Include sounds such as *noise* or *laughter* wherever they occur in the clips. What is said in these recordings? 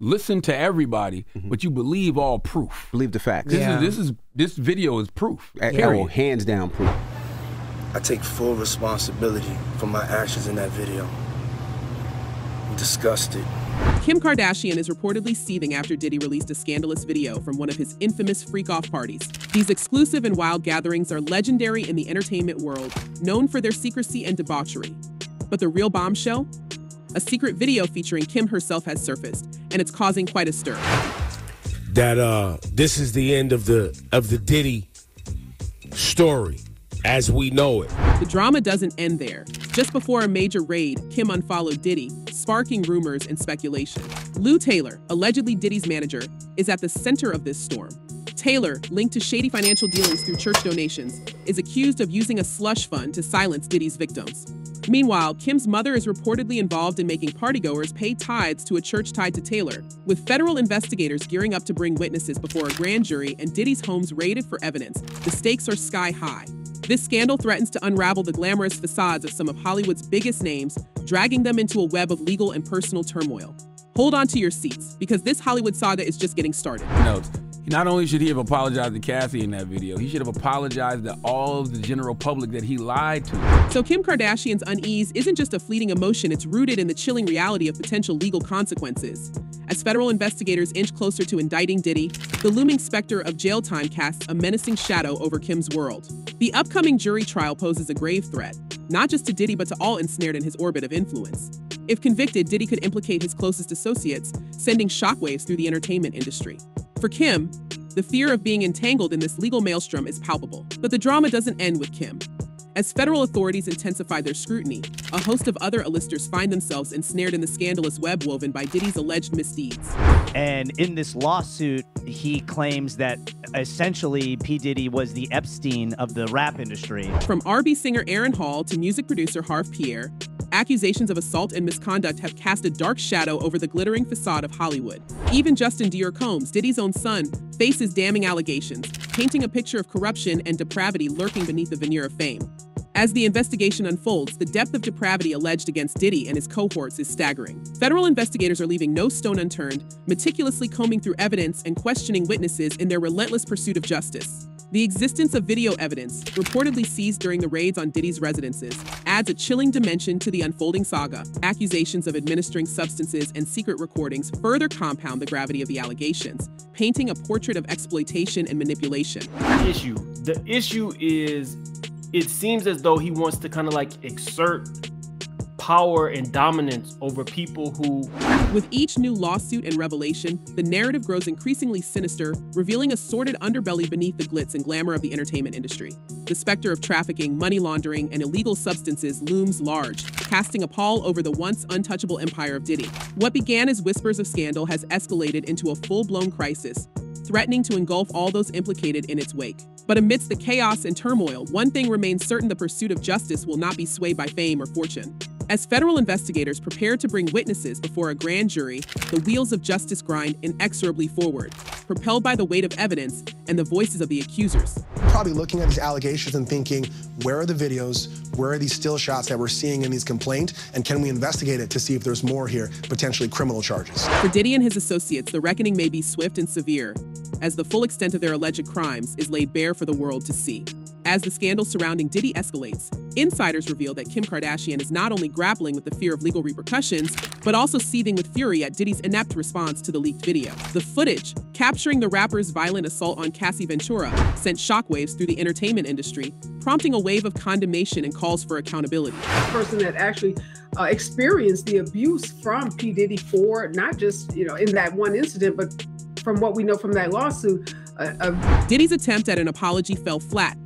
listen to everybody, mm-hmm. but you believe all proof. Believe the facts. This Yeah. is this is this video is proof. A- Period. oh, hands down proof. I take full responsibility for my actions in that video. I'm disgusted. Kim Kardashian is reportedly seething after Diddy released a scandalous video from one of his infamous freak off parties. These exclusive and wild gatherings are legendary in the entertainment world, known for their secrecy and debauchery. But the real bombshell? A secret video featuring Kim herself has surfaced, and it's causing quite a stir. that uh this is the end of the of the Diddy story as we know it. The drama doesn't end there. Just before a major raid, Kim unfollowed Diddy, sparking rumors and speculation. Lou Taylor, allegedly Diddy's manager, is at the center of this storm. Taylor, linked to shady financial dealings through church donations, is accused of using a slush fund to silence Diddy's victims. Meanwhile, Kim's mother is reportedly involved in making partygoers pay tithes to a church tied to Taylor, with federal investigators gearing up to bring witnesses before a grand jury and Diddy's homes raided for evidence. The stakes are sky high. This scandal threatens to unravel the glamorous facades of some of Hollywood's biggest names, dragging them into a web of legal and personal turmoil. Hold on to your seats, because this Hollywood saga is just getting started. notes. Not only should he have apologized to Cassie in that video, he should have apologized to all of the general public that he lied to. So Kim Kardashian's unease isn't just a fleeting emotion, it's rooted in the chilling reality of potential legal consequences. As federal investigators inch closer to indicting Diddy, the looming specter of jail time casts a menacing shadow over Kim's world. The upcoming jury trial poses a grave threat, not just to Diddy but to all ensnared in his orbit of influence. If convicted, Diddy could implicate his closest associates, sending shockwaves through the entertainment industry. For Kim, the fear of being entangled in this legal maelstrom is palpable. But the drama doesn't end with Kim. As federal authorities intensify their scrutiny, a host of other A-listers find themselves ensnared in the scandalous web woven by Diddy's alleged misdeeds. And in this lawsuit, he claims that essentially P. Diddy was the Epstein of the rap industry. From R&B singer Aaron Hall to music producer Harve Pierre, accusations of assault and misconduct have cast a dark shadow over the glittering facade of Hollywood. Even Justin Dior Combs, Diddy's own son, faces damning allegations, painting a picture of corruption and depravity lurking beneath the veneer of fame. As the investigation unfolds, the depth of depravity alleged against Diddy and his cohorts is staggering. Federal investigators are leaving no stone unturned, meticulously combing through evidence and questioning witnesses in their relentless pursuit of justice. The existence of video evidence, reportedly seized during the raids on Diddy's residences, adds a chilling dimension to the unfolding saga. Accusations of administering substances and secret recordings further compound the gravity of the allegations, painting a portrait of exploitation and manipulation. The issue. The issue is it seems as though he wants to kind of like exert power and dominance over people who With each new lawsuit and revelation, the narrative grows increasingly sinister, revealing a sordid underbelly beneath the glitz and glamour of the entertainment industry. The specter of trafficking, money laundering, and illegal substances looms large, casting a pall over the once untouchable empire of Diddy. What began as whispers of scandal has escalated into a full blown crisis, threatening to engulf all those implicated in its wake. But amidst the chaos and turmoil, one thing remains certain the pursuit of justice will not be swayed by fame or fortune. As federal investigators prepare to bring witnesses before a grand jury, the wheels of justice grind inexorably forward, propelled by the weight of evidence and the voices of the accusers. Probably looking at these allegations and thinking, where are the videos? Where are these still shots that we're seeing in these complaints? And can we investigate it to see if there's more here, potentially criminal charges? For Diddy and his associates, the reckoning may be swift and severe, as the full extent of their alleged crimes is laid bare for the world to see. As the scandal surrounding Diddy escalates, insiders reveal that Kim Kardashian is not only grappling with the fear of legal repercussions, but also seething with fury at Diddy's inept response to the leaked video. The footage, capturing the rapper's violent assault on Cassie Ventura, sent shockwaves through the entertainment industry, prompting a wave of condemnation and calls for accountability. person that actually uh, experienced the abuse from P. Diddy for not just, you know, in that one incident, but from what we know from that lawsuit, uh, uh, Diddy's attempt at an apology fell flat,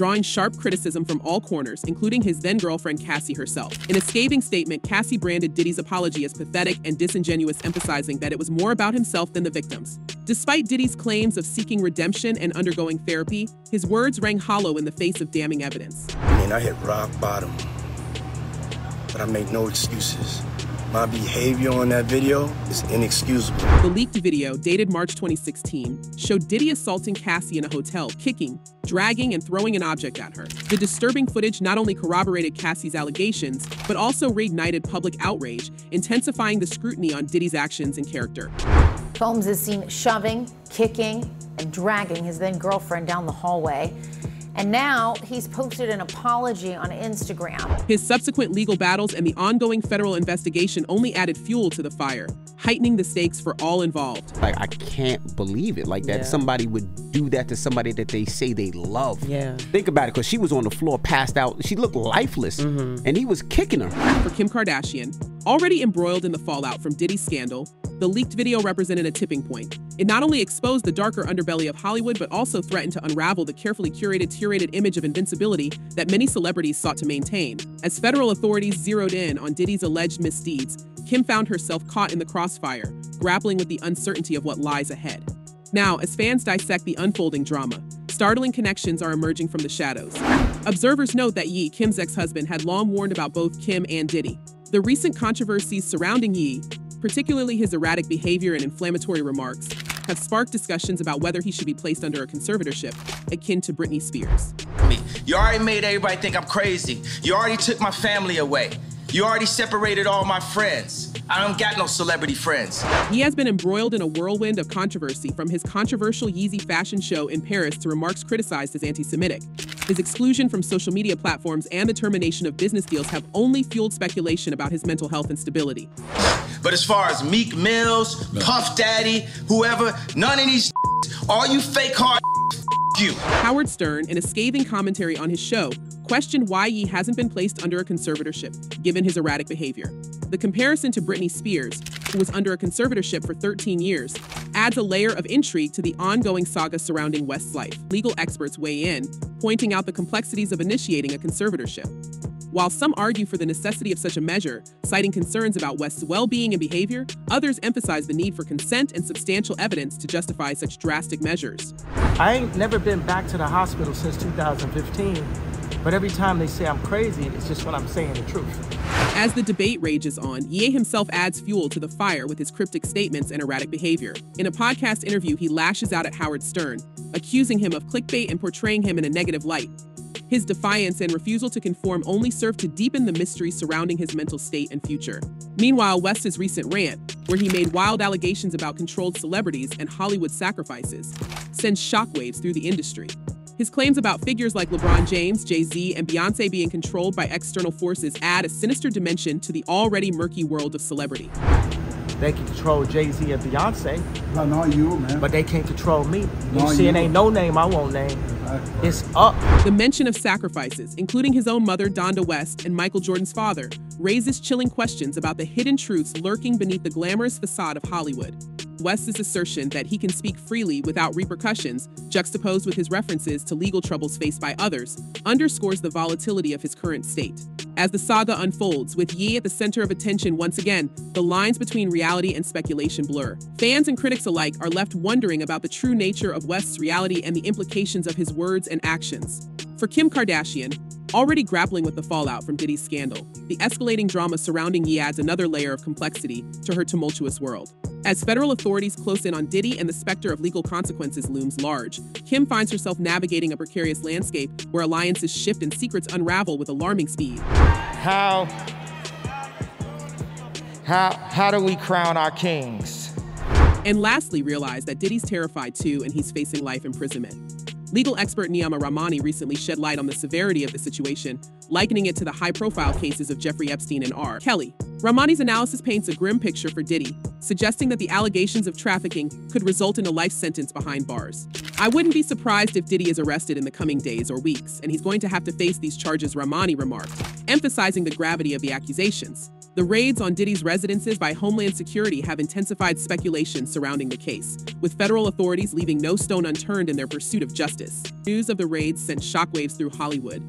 drawing sharp criticism from all corners, including his then girlfriend Cassie herself. In a scathing statement, Cassie branded Diddy's apology as pathetic and disingenuous, emphasizing that it was more about himself than the victims. Despite Diddy's claims of seeking redemption and undergoing therapy, his words rang hollow in the face of damning evidence. I mean, I hit rock bottom, but I make no excuses. My behavior on that video is inexcusable. The leaked video, dated March 2016, showed Diddy assaulting Cassie in a hotel, kicking, dragging, and throwing an object at her. The disturbing footage not only corroborated Cassie's allegations, but also reignited public outrage, intensifying the scrutiny on Diddy's actions and character. Combs is seen shoving, kicking, and dragging his then girlfriend down the hallway. And now he's posted an apology on Instagram. His subsequent legal battles and the ongoing federal investigation only added fuel to the fire, heightening the stakes for all involved. Like, I can't believe it. Like, that Yeah. somebody would do that to somebody that they say they love. Yeah. Think about it, because she was on the floor, passed out. She looked lifeless, mm-hmm. and he was kicking her. For Kim Kardashian, already embroiled in the fallout from Diddy's scandal, the leaked video represented a tipping point. It not only exposed the darker underbelly of Hollywood, but also threatened to unravel the carefully curated, curated image of invincibility that many celebrities sought to maintain. As federal authorities zeroed in on Diddy's alleged misdeeds, Kim found herself caught in the crossfire, grappling with the uncertainty of what lies ahead. Now, as fans dissect the unfolding drama, startling connections are emerging from the shadows. Observers note that Ye, Kim's ex husband, had long warned about both Kim and Diddy. The recent controversies surrounding Ye, particularly his erratic behavior and inflammatory remarks, have sparked discussions about whether he should be placed under a conservatorship, akin to Britney Spears. You already made everybody think I'm crazy. You already took my family away. You already separated all my friends. I don't got no celebrity friends. He has been embroiled in a whirlwind of controversy from his controversial Yeezy fashion show in Paris to remarks criticized as anti Semitic. His exclusion from social media platforms and the termination of business deals have only fueled speculation about his mental health and stability. But as far as Meek Mills, Puff Daddy, whoever, none of these *laughs* all you fake hard you. Howard Stern, in a scathing commentary on his show, questioned why Ye hasn't been placed under a conservatorship, given his erratic behavior. The comparison to Britney Spears, who was under a conservatorship for 13 years, adds a layer of intrigue to the ongoing saga surrounding West's life. Legal experts weigh in, pointing out the complexities of initiating a conservatorship. While some argue for the necessity of such a measure, citing concerns about West's well being and behavior, others emphasize the need for consent and substantial evidence to justify such drastic measures. I ain't never been back to the hospital since 2015, but every time they say I'm crazy, it's just when I'm saying the truth. As the debate rages on, Ye himself adds fuel to the fire with his cryptic statements and erratic behavior. In a podcast interview, he lashes out at Howard Stern, accusing him of clickbait and portraying him in a negative light. His defiance and refusal to conform only served to deepen the mystery surrounding his mental state and future. Meanwhile, West's recent rant, where he made wild allegations about controlled celebrities and Hollywood sacrifices, sends shockwaves through the industry. His claims about figures like LeBron James, Jay Z, and Beyonce being controlled by external forces add a sinister dimension to the already murky world of celebrity. They can control Jay Z and Beyonce. No, not you, man. But they can't control me. You Not see, it ain't no name I won't name. It's up. The mention of sacrifices, including his own mother, Donda West, and Michael Jordan's father, raises chilling questions about the hidden truths lurking beneath the glamorous facade of Hollywood. West's assertion that he can speak freely without repercussions, juxtaposed with his references to legal troubles faced by others, underscores the volatility of his current state. As the saga unfolds, with Ye at the center of attention once again, the lines between reality and speculation blur. Fans and critics alike are left wondering about the true nature of West's reality and the implications of his words and actions. For Kim Kardashian, already grappling with the fallout from Diddy's scandal, the escalating drama surrounding Ye adds another layer of complexity to her tumultuous world. As federal authorities close in on Diddy and the specter of legal consequences looms large, Kim finds herself navigating a precarious landscape where alliances shift and secrets unravel with alarming speed. How how how do we crown our kings? And lastly, realize that Diddy's terrified too and he's facing life imprisonment. Legal expert Neama Rahmani recently shed light on the severity of the situation, likening it to the high profile cases of Jeffrey Epstein and R. Kelly. Rahmani's analysis paints a grim picture for Diddy, suggesting that the allegations of trafficking could result in a life sentence behind bars. I wouldn't be surprised if Diddy is arrested in the coming days or weeks, and he's going to have to face these charges, Rahmani remarked, emphasizing the gravity of the accusations. The raids on Diddy's residences by Homeland Security have intensified speculation surrounding the case, with federal authorities leaving no stone unturned in their pursuit of justice. News of the raids sent shockwaves through Hollywood,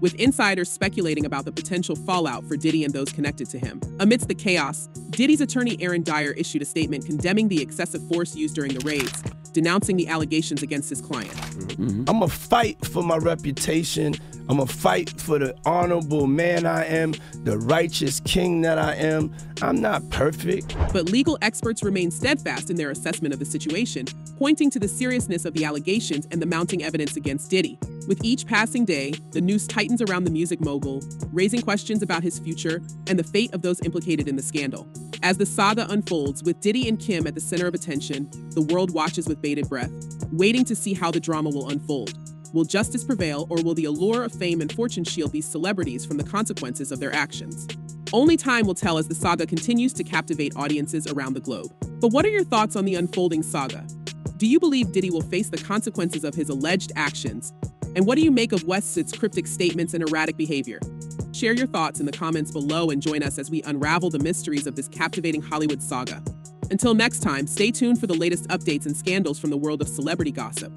with insiders speculating about the potential fallout for Diddy and those connected to him. Amidst the chaos, Diddy's attorney Aaron Dyer issued a statement condemning the excessive force used during the raids, denouncing the allegations against his client. Mm-hmm. I'm gonna fight for my reputation. I'm gonna fight for the honorable man I am, the righteous king that I am. I'm not perfect. But legal experts remain steadfast in their assessment of the situation, pointing to the seriousness of the allegations and the mounting evidence against Diddy. With each passing day, the noose tightens around the music mogul, raising questions about his future and the fate of those implicated in the scandal. As the saga unfolds, with Diddy and Kim at the center of attention, the world watches with bated breath, waiting to see how the drama will unfold. Will justice prevail, or will the allure of fame and fortune shield these celebrities from the consequences of their actions? Only time will tell as the saga continues to captivate audiences around the globe. But what are your thoughts on the unfolding saga? Do you believe Diddy will face the consequences of his alleged actions? And what do you make of West's cryptic statements and erratic behavior? Share your thoughts in the comments below and join us as we unravel the mysteries of this captivating Hollywood saga. Until next time, stay tuned for the latest updates and scandals from the world of celebrity gossip.